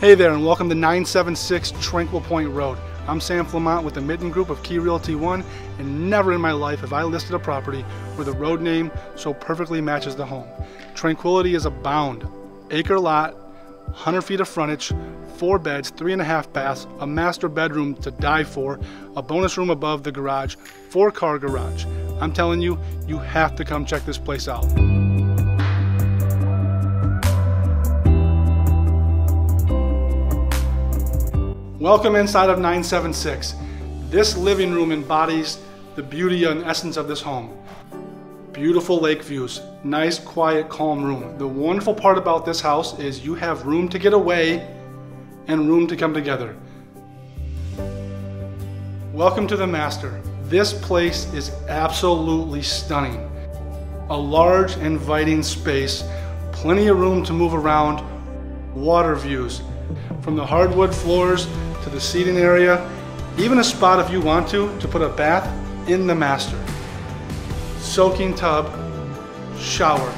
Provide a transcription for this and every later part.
Hey there and welcome to 976 Tranquil Point Road. I'm Sam Flamont with the Mitten Group of Key Realty One and never in my life have I listed a property where the road name so perfectly matches the home. Tranquility is abound. Acre lot, 100 feet of frontage, four beds, three and a half baths, a master bedroom to die for, a bonus room above the garage, four car garage. I'm telling you, you have to come check this place out. Welcome inside of 976. This living room embodies the beauty and essence of this home. Beautiful lake views, nice, quiet, calm room. The wonderful part about this house is you have room to get away and room to come together. Welcome to the master. This place is absolutely stunning. A large, inviting space, plenty of room to move around, water views. From the hardwood floors to the seating area, even a spot if you want to, to put a bath in the master. Soaking tub, shower.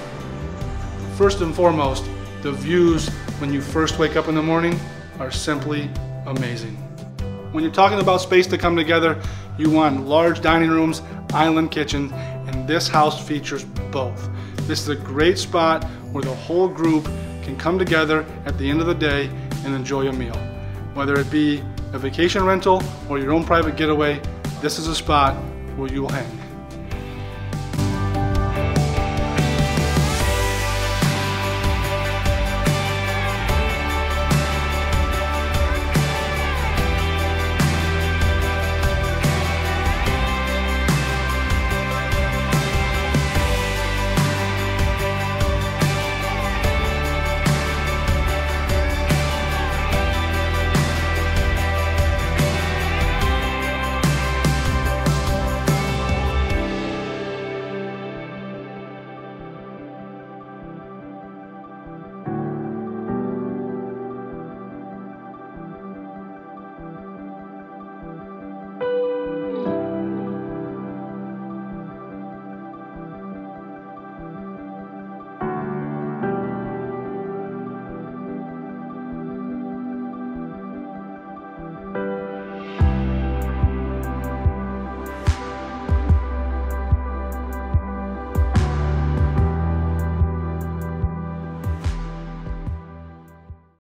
First and foremost, the views when you first wake up in the morning are simply amazing. When you're talking about space to come together, you want large dining rooms, island kitchens, and this house features both. This is a great spot where the whole group can come together at the end of the day and enjoy a meal. Whether it be a vacation rental or your own private getaway, this is a spot where you will hang.